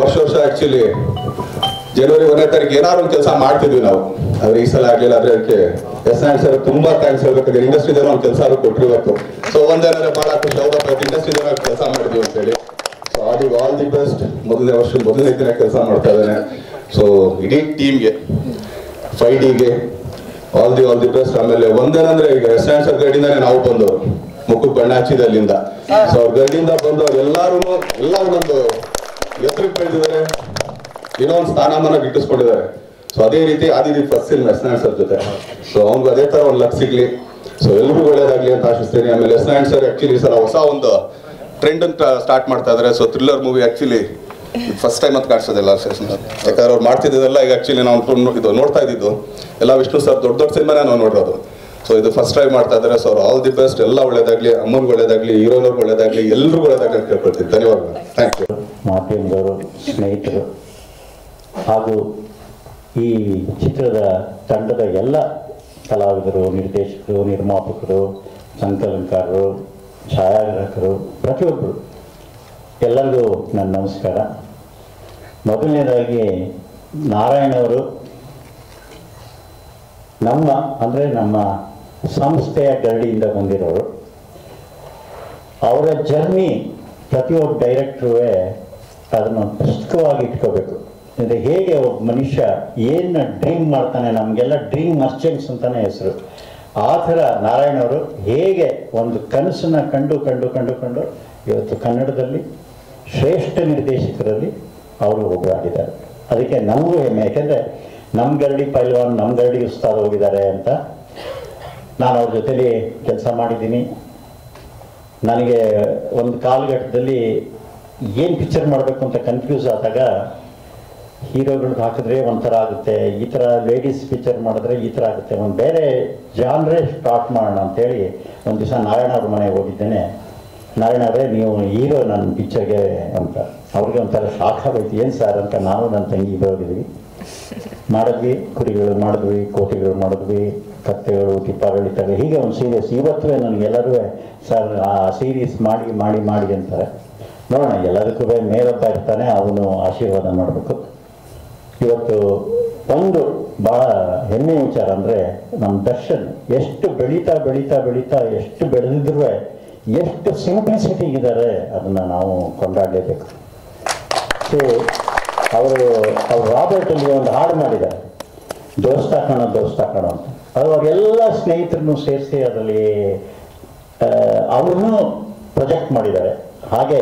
ವರ್ಷ ವರ್ಷ ಆಕ್ಚುಲಿ ಜನವರಿ ಒಂದನೇ ತಾರೀಕು ಏನಾದ್ರು ಒಂದು ಕೆಲಸ ಮಾಡ್ತಿದ್ವಿ ನಾವು. ಆದ್ರೆ ಈ ಸಲ ಆಗ್ಲಿಲ್ಲ ಆದ್ರೆ ಅದಕ್ಕೆ ಎಸ್ ಆರ್ ಸರ್ ತುಂಬಾ ಥ್ಯಾಂಕ್ಸ್ ಹೇಳ್ಬೇಕಾದ್ರೆ ಜನ ಒಂದು ಕೆಲಸ ಕೊಟ್ಟರು ಇವತ್ತು. ಸೊ ಒಂದೇನಾದ್ರೆ ಬಹಳ ಖುಷಿ. ಅವರ ಇಂಡಸ್ಟ್ರಿ ಜನ ಕೆಲಸ ಮಾಡಿದ್ವಿ ಅಂತ ಹೇಳಿ. ಸೊ ಅದು ಆಲ್ ದಿ ಬೆಸ್ಟ್. ಮೊದಲನೇ ವರ್ಷ, ಮೊದಲನೇ ದಿನ ಕೆಲಸ ಮಾಡ್ತಾ ಇದ್ದಾನೆ. ಸೊ ಇಡೀ ಟೀಮ್ಗೆ ಫೈವ್ ಡಿಗೆ all the all the best. ಆಮೇಲೆ ಒಂದೇನಂದ್ರೆ ಈಗ ಎಸ್ ಆರ್ ಸರ್ ಗಡಿಯಿಂದಾನೆ ನಾವು ಬಂದವರು. ಮುಖಕ್ಕೆ ಬಣ್ಣ ಹಚ್ಚಿದ ಅಲ್ಲಿಂದ. ಸೊ ಅವ್ರ ಗಡಿಯಿಂದ ಬಂದವ್ರು ಎಲ್ಲಾರು ಎಲ್ಲ ಒಂದೊಂದು ಎತ್ತರಕ್ಕೆ ಬೆಳೆದಿದ್ದಾರೆ ಏನೋ ಒಂದು ಸ್ಥಾನಮಾನ ಗಿಟ್ಟಿಸ್ಕೊಂಡಿದ್ದಾರೆ ಸೊ ಅದೇ ರೀತಿ ಆದಿದಿ ಫಸ್ಟ್ ಎಸ್ ಸರ್ ಜೊತೆ. ಸೊ ಅವ್ನಿಗೆ ಅದೇ ತರ ಒಂದು ಲಕ್ ಸಿಗ್ಲಿ. ಸೊ ಎಲ್ರಿಗೂ ಒಳ್ಳೇದಾಗ್ಲಿ ಅಂತ ಆಶಿಸ್ತೀನಿ. ಆಮೇಲೆ ಎಸ್ ಸರ್ ಆಕ್ಚುಲಿ ಸರ್ ಹೊಸ ಒಂದು ಟ್ರೆಂಡ್ ಅಂತ ಸ್ಟಾರ್ಟ್ ಮಾಡ್ತಾ ಇದಾರೆ. So thriller movie actually first time ಅಂತ ಕಾಣಿಸೋದಿಲ್ಲ ಯಾಕಂದ್ರೆ ಅವ್ರು ಮಾಡ್ತಿದ್ದೆಲ್ಲ ಈಗ ಆಕ್ಚುಲಿ ನಾವು ಇದು ನೋಡ್ತಾ ಇದ್ದಿದ್ದು. ಎಲ್ಲ ವಿಷ್ಣು ಸರ್ ದೊಡ್ಡ ದೊಡ್ಡ ಸಿನಿಮಾನೇ ನಾವು ನೋಡಿರೋದು. ಸೊ ಇದು ಫಸ್ಟ್ ಟ್ರೈ ಮಾಡ್ತಾ ಇದ್ದಾರೆ ಸೊ ಆಲ್ ದಿ ಬೆಸ್ಟ್ ಎಲ್ಲ ಒಳ್ಳೇದಾಗ್ಲಿ. ಅಮ್ಮನ್ಗೆ ಒಳ್ಳೇದಾಗ್ಲಿ. ಹೀರೋನವ್ರಿಗೆ ಒಳ್ಳೇದಾಗ್ಲಿ. ಎಲ್ರಿಗೂ ಒಳ್ಳೇದಾಗ್ಲಿ ಅಂತ ಕೇಳ್ಕೊಳ್ತೀನಿ ಧನ್ಯವಾದಗಳು. ಥ್ಯಾಂಕ್ ಯು ಮಾಧ್ಯಮದವರು, ಸ್ನೇಹಿತರು ಹಾಗೂ ಈ ಚಿತ್ರದ ತಂಡದ ಎಲ್ಲ ಕಲಾವಿದರು, ನಿರ್ದೇಶಕರು, ನಿರ್ಮಾಪಕರು, ಸಂಕಲನಕಾರರು, ಛಾಯಾಗ್ರಾಹಕರು, ಪ್ರತಿಯೊಬ್ಬರು, ಎಲ್ಲರಿಗೂ ನನ್ನ ನಮಸ್ಕಾರ. ಮೊದಲನೇದಾಗಿ ನಾರಾಯಣವರು ನಮ್ಮ, ಅಂದರೆ ನಮ್ಮ ಸಂಸ್ಥೆಯ ಗರಡಿಯಿಂದ ಬಂದಿರೋರು. ಅವರ ಜರ್ನಿ ಪ್ರತಿಯೊಬ್ಬ ಡೈರೆಕ್ಟ್ರೂ ಅದನ್ನು ಪುಸ್ತಕವಾಗಿ ಇಟ್ಕೋಬೇಕು. ಅಂದರೆ ಹೇಗೆ ಒಬ್ಬ ಮನುಷ್ಯ ಏನು ಡ್ರೀಮ್ ಮಾಡ್ತಾನೆ, ನಮಗೆಲ್ಲ ಡ್ರೀಮ್ ಮರ್ಚೆಂಟ್ಸ್ ಅಂತಾನೆ ಹೆಸರು. ಆ ಥರ ನಾರಾಯಣವರು ಹೇಗೆ ಒಂದು ಕನಸನ್ನ ಕಂಡು ಕಂಡು ಕಂಡು ಕಂಡು ಇವತ್ತು ಕನ್ನಡದಲ್ಲಿ ಶ್ರೇಷ್ಠ ನಿರ್ದೇಶಕರಲ್ಲಿ ಅವರು ಒಬ್ಬರಾಗಿದ್ದಾರೆ. ಅದಕ್ಕೆ ನಮಗೂ ಹೆಮ್ಮೆ. ಯಾಕೆಂದರೆ ನಮ್ಮ ಗರಡಿ ಪೈಲ್ವಾನ್ ನಮ್ಮ ಗರಡಿ ಉಸ್ತಾದ್ ಹೋಗಿದ್ದಾರೆ ಅಂತ ನಾನು ಅವ್ರ ಜೊತೆಲಿ ಕೆಲಸ ಮಾಡಿದ್ದೀನಿ. ನನಗೆ ಒಂದು ಕಾಲಘಟ್ಟದಲ್ಲಿ ಏನು ಪಿಕ್ಚರ್ ಮಾಡಬೇಕು ಅಂತ ಕನ್ಫ್ಯೂಸ್ ಆದಾಗ ಹೀರೋಗಳ್ಗೆ ಹಾಕಿದ್ರೆ ಒಂಥರ ಆಗುತ್ತೆ, ಈ ಥರ ಲೇಡೀಸ್ ಪಿಕ್ಚರ್ ಮಾಡಿದ್ರೆ ಈ ಥರ ಆಗುತ್ತೆ. ಒಂದು ಬೇರೆ ಜಾನ್ರೇ ಸ್ಟಾರ್ಟ್ ಮಾಡೋಣ ಅಂತೇಳಿ ಒಂದು ದಿವಸ ನಾರಾಯಣ ಅವ್ರ ಮನೆಗೆ ಹೋಗಿದ್ದೇನೆ. ನಾರಾಯಣ ಅವರೇ, ನೀವು ಹೀರೋ ನನ್ನ ಪಿಕ್ಚರ್ಗೆ ಅಂತ. ಅವ್ರಿಗೆ ಒಂಥರ ಶಾಕ್ ಆಗೋಯ್ತು. ಏನು ಸರ್ ಅಂತ ನಾವು ನನ್ನ ತಂಗಿ ಹೋಗಿದ್ವಿ ಮಾಡಿದ್ವಿ, ಕುರಿಗಳು ಮಾಡಿದ್ವಿ, ಕೋಟಿಗಳು ಮಾಡಿದ್ವಿ, ಕತ್ತೆಗಳು ಇತ್ತಾಗ ಹೀಗೆ ಒಂದು ಸೀರೀಸ್ ಇವತ್ತು ನನಗೆಲ್ಲರೂ ಸರ್ ಆ ಸೀರೀಸ್ ಮಾಡಿ ಮಾಡಿ ಮಾಡಿ ಅಂತಾರೆ. ನೋಡೋಣ, ಎಲ್ಲದಕ್ಕೂ ಮೇಲೊಬ್ಬ ಇರ್ತಾನೆ, ಅವನು ಆಶೀರ್ವಾದ ಮಾಡಬೇಕು. ಇವತ್ತು ಒಂದು ಭಾಳ ಹೆಮ್ಮೆಯ ವಿಚಾರ ಅಂದರೆ ನಮ್ಮ ದರ್ಶನ್ ಎಷ್ಟು ಬೆಳೀತಾ ಬೆಳೀತಾ ಬೆಳೀತಾ ಎಷ್ಟು ಬೆಳೆದಿದ್ರು ಎಷ್ಟು ಸಿಂಪ್ಲಿಸಿಟಿಗಿದ್ದಾರೆ ಅದನ್ನು ನಾವು ಕೊಂಡಾಡಲೇಬೇಕು. ಸೊ ಅವರು, ಅವ್ರು ರಾಬರ್ಟಲ್ಲಿ ಒಂದು ಹಾಡು ಮಾಡಿದ್ದಾರೆ. ದೋಸ್ತ ಕಣ ದೋಸ್ತ ಕಣ ಅಂತ. ಅದು ಅವರೆಲ್ಲ ಸ್ನೇಹಿತರನ್ನು ಸೇರಿಸಿ ಅದರಲ್ಲಿ ಅವ್ರನ್ನೂ ಪ್ರೊಜೆಕ್ಟ್ ಮಾಡಿದ್ದಾರೆ. ಹಾಗೆ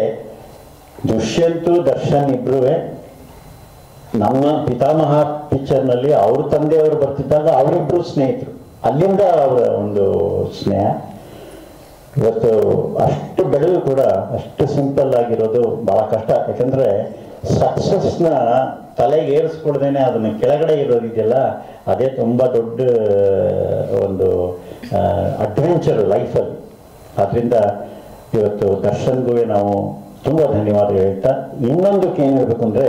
ದುಷ್ಯಂತು ದರ್ಶನ್ ಇಬ್ರು ನಮ್ಮ ಪಿತಾಮಹ ಪಿಕ್ಚರ್ನಲ್ಲಿ ಅವ್ರ ತಂದೆಯವರು ಬರ್ತಿದ್ದಾಗ ಅವರಿಬ್ಬರು ಸ್ನೇಹಿತರು. ಅಲ್ಲಿಂದ ಅವರ ಒಂದು ಸ್ನೇಹ. ಇವತ್ತು ಅಷ್ಟು ಬೆಳೆದು ಕೂಡ, ಅಷ್ಟು ಸಿಂಪಲ್ ಆಗಿರೋದು ಬಹಳ ಕಷ್ಟ. ಯಾಕಂದ್ರೆ ಸಕ್ಸಸ್ನ ತಲೆಗೆ ಏರಿಸ್ಕೊಡ್ದೇನೆ ಅದನ್ನ ಕೆಳಗಡೆ ಇರೋದಿದೆಯಲ್ಲ ಅದೇ ತುಂಬ ದೊಡ್ಡ, ಒಂದು ಅಡ್ವೆಂಚರ್ ಲೈಫಲ್ಲಿ ಅದರಿಂದ ಇವತ್ತು ದರ್ಶನ್ಗೂ ನಾವು ತುಂಬ ಧನ್ಯವಾದ ಹೇಳ್ತಾ ಇನ್ನೊಂದಕ್ಕೆ ಏನು ಹೇಳ್ಬೇಕು ಅಂದ್ರೆ,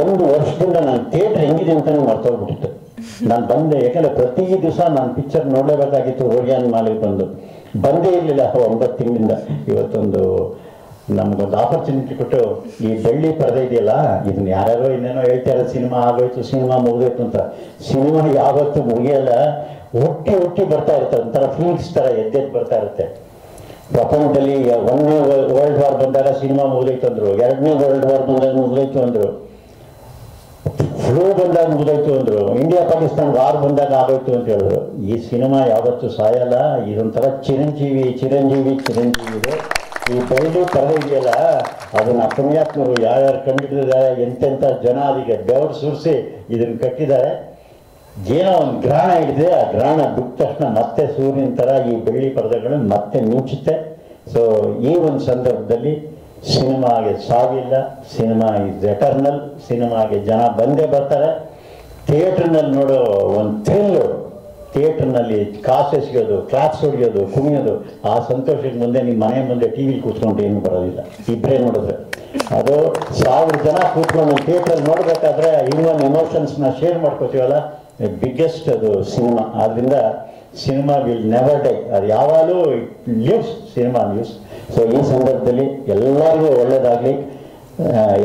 ಒಂದು ವರ್ಷದಿಂದ ನಾನು ಥಿಯೇಟರ್ ಹೆಂಗಿದೆ ಅಂತಾನೆ ಮರ್ತೋಗ್ಬಿಟ್ಟಿತ್ತು. ನಾನು ಬಂದೆ, ಯಾಕಂದ್ರೆ ಪ್ರತಿ ದಿವಸ ನಾನು ಪಿಕ್ಚರ್ ನೋಡಲೇಬೇಕಾಗಿತ್ತು ಓರಿಯಾನ್ ಮಾಲಿಗೆ ಬಂದು. ಬಂದೇ ಇರಲಿಲ್ಲ ಒಂಬತ್ತು ತಿಂಗಳಿಂದ. ಇವತ್ತೊಂದು ನಮ್ಗೊಂದು ಆಪರ್ಚುನಿಟಿ ಕೊಟ್ಟು, ಈ ಬೆಳ್ಳಿ ಪರದೆ ಇದೆಯಲ್ಲ, ಇದನ್ನ ಯಾರ್ಯಾರೋ ಇನ್ನೇನೋ ಹೇಳ್ತಾರ, ಸಿನಿಮಾ ಆಗೋಯ್ತು, ಸಿನಿಮಾ ಮುಗಿದೋಯ್ತು ಅಂತ. ಸಿನಿಮಾ ಯಾವತ್ತೂ ಮುಗಿಯಲ್ಲ, ಹುಟ್ಟಿ ಹುಟ್ಟಿ ಬರ್ತಾ ಇರುತ್ತೆ, ಒಂಥರ ಫೀಲ್ಸ್ ಥರ ಎದ್ದೆದ್ದು ಬರ್ತಾ ಇರುತ್ತೆ. ಪ್ರಪಂಚದಲ್ಲಿ ಒಂದನೇ ವರ್ಲ್ಡ್ ವಾರ್ ಬಂದಾಗ ಸಿನಿಮಾ ಮುಗಿದೋಯ್ತು ಅಂದರು ಎರಡನೇ ವರ್ಲ್ಡ್ ವಾರ್ ಬಂದಾಗ ಮುಗಿದೋಯ್ತು ಅಂದರು. ಫ್ಲೂ ಬಂದಾಗ ಮುಗಿದೋಯ್ತು ಅಂದರು. ಇಂಡಿಯಾ ಪಾಕಿಸ್ತಾನ ವಾರ್ ಬಂದಾಗ ಆಗೋಯ್ತು ಅಂತ ಹೇಳಿದ್ರು. ಈ ಸಿನಿಮಾ ಯಾವತ್ತೂ ಸಾಯಲ್ಲ. ಇದೊಂಥರ ಚಿರಂಜೀವಿ ಚಿರಂಜೀವಿ ಚಿರಂಜೀವಿ ಇದೆ. ಈ ಬೆಳೆದು ಕರೆದಿದೆಯಲ್ಲ ಅದನ್ನು ಪುಣ್ಯಾತ್ಮರು ಯಾರ್ಯಾರು ಕಂಡಿದ್ದಾರೆ ಎಂತೆಂಥ ಜನ ಅದಕ್ಕೆ ಬೆವರು ಸುರಿಸಿ ಇದನ್ನು ಕಟ್ಟಿದ್ದಾರೆ. ಏನೋ ಒಂದು ಗ್ರಹಣ ಹಿಡಿದೆ ಆ ಗ್ರಹಣ ಬಿಟ್ಟ ತಕ್ಷಣ ಮತ್ತೆ ಸೂರ್ಯನ ಥರ ಈ ಬೆಳ್ಳಿ ಪರದೆಗಳು ಮತ್ತೆ ಮುಚ್ಚುತ್ತೆ. ಸೊ ಈ ಒಂದು ಸಂದರ್ಭದಲ್ಲಿ ಸಿನಿಮಾಗೆ ಸಾವಿಲ್ಲ ಸಿನಿಮಾ ಇಸ್ ಎಟರ್ನಲ್ ಸಿನಿಮಾಗೆ ಜನ ಬಂದೇ ಬರ್ತಾರೆ. ಥಿಯೇಟ್ರ್ನಲ್ಲಿ ನೋಡೋ ಒಂದು ಥ್ರಿಲ್ಲು ಥಿಯೇಟ್ರ್ನಲ್ಲಿ ಕಾಸು ಎಸೆಯೋದು ಕ್ಲಾಸ್ ಹೊಡಿಯೋದು, ಕುಣಿಯೋದು, ಆ ಸಂತೋಷಕ್ಕೆ ಮುಂದೆ ನಿಮ್ಮ ಮನೆ ಮುಂದೆ ಟಿ ವಿಲಿ ಕೂತ್ಕೊಂಡು ಏನು ಬರೋದಿಲ್ಲ. ಇಬ್ಬರೇ ನೋಡಿದ್ರೆ. ಅದು ಸಾವಿರ ಜನ ಕೂತ್ಕೊಂಡು ಥಿಯೇಟ್ರಲ್ಲಿ ನೋಡಬೇಕಾದ್ರೆ ಇನ್ನೊಂದು ಎಮೋಷನ್ಸ್ನ ಶೇರ್ ಮಾಡ್ಕೋತೀವಲ್ಲ ಬಿಗ್ಗೆಸ್ಟ್ ಅದು ಸಿನಿಮಾ ಆದ್ದರಿಂದ ಸಿನಿಮಾ ವಿಲ್ ನೆವರ್ ಡೈ ಅದು ಯಾವಾಗಲೂ ಲಿವ್ಸ್ ಸಿನಿಮಾ ಲಿವ್ಸ್ ಸೊ ಈ ಸಂದರ್ಭದಲ್ಲಿ ಎಲ್ಲರಿಗೂ ಒಳ್ಳೆಯದಾಗಲಿ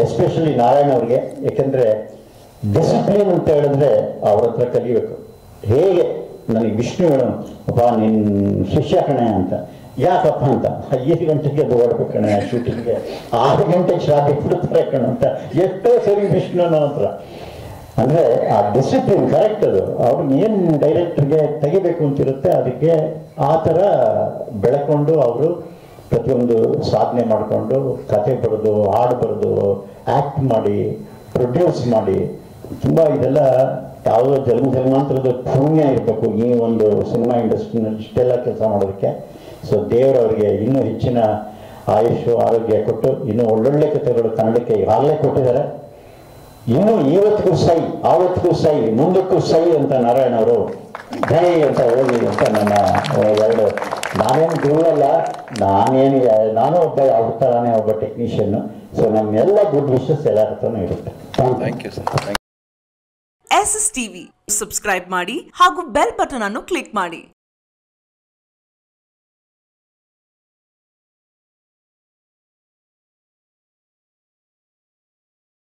ಎಸ್ಪೆಷಲಿ ನಾರಾಯಣ ಅವ್ರಿಗೆ. ಯಾಕೆಂದರೆ ಡಿಸಿಪ್ಲಿನ್ ಅಂತ ಹೇಳಿದ್ರೆ ಅವ್ರ ಹತ್ರ ಕಲಿಬೇಕು. ಹೇಗೆ? ನನಗೆ ವಿಷ್ಣು ಹೇಳೋನು ಅಪ್ಪ ನಿನ್ನ ಶಿಷ್ಯ ಕಣೆ ಅಂತ. ಯಾಕಪ್ಪ? ಅಂತ. ಐದು ಗಂಟೆಗೆ ಅದು ಓಡಬೇಕು ಕಣೆ ಶೂಟಿಂಗ್ಗೆ ಆರು ಗಂಟೆಗೆ ಶಾಪಿಗೆ ಬಿಡ್ತಾರೆ ಕಣ ಅಂತ. ಎಷ್ಟೋ ಸರಿ ವಿಷ್ಣುನ ಹತ್ರ. ಅಂದರೆ ಆ ಡಿಸಿಪ್ಲಿನ್ ಕರೆಕ್ಟ್ ಅದು. ಅವ್ರನ್ನ ಏನು ಡೈರೆಕ್ಟರ್ಗೆ ತೆಗಿಬೇಕು ಅಂತಿರುತ್ತೆ, ಅದಕ್ಕೆ ಆ ಥರ ಬೆಳಕೊಂಡು ಅವರು ಪ್ರತಿಯೊಂದು ಸಾಧನೆ ಮಾಡಿಕೊಂಡು ಕತೆ ಬರೆದು, ಹಾಡು ಬರೆದು ಆ್ಯಕ್ಟ್ ಮಾಡಿ ಪ್ರೊಡ್ಯೂಸ್ ಮಾಡಿ, ತುಂಬ ಇದೆಲ್ಲ ಯಾವುದೋ ಜನ್ಮ ಜನ್ಮಾಂತರದ ಪುಣ್ಯ ಇರಬೇಕು ಈ ಒಂದು ಸಿನಿಮಾ ಇಂಡಸ್ಟ್ರಿನಲ್ಲಿ ಇಷ್ಟೆಲ್ಲ ಕೆಲಸ ಮಾಡೋದಕ್ಕೆ. ಸೊ ದೇವರವರಿಗೆ ಇನ್ನೂ ಹೆಚ್ಚಿನ ಆಯುಷು, ಆರೋಗ್ಯ ಕೊಟ್ಟು ಇನ್ನೂ ಒಳ್ಳೊಳ್ಳೆ ಕಥೆಗಳು ಕನ್ನಡಕ್ಕೆ ಈಗಾಗಲೇ ಕೊಟ್ಟಿದ್ದಾರೆ. ಇನ್ನು ಇವತ್ತಿಗೂ ಸೈ ಆವತ್ತಿಗೂ ಸೈ ಮುಂದಕ್ಕೂ ಸೈ ಅಂತ ನಾರಾಯಣ ಅವರು ಜೈ ಅಂತ ಹೋಗಿ ಅಂತ ನನ್ನ ಎರಡು ನಾನೇನು ಗುರುವಲ್ಲ ನಾನೇನು ನಾನು ಒಬ್ಬ ಅವತಾರನೇ ಒಬ್ಬ ಟೆಕ್ನಿಷಿಯನ್ನು ಸೊ ನಮ್ಮೆಲ್ಲ ಗುಡ್ ವಿಶಸ್ ಎಲ್ಲ ಹತ್ರನೂ ಇರುತ್ತೆ thank you thank you sir S S TV subscribe ಮಾಡಿ ಹಾಗೂ ಬೆಲ್ ಬಟನ್ ಅನ್ನು ಕ್ಲಿಕ್ ಮಾಡಿ.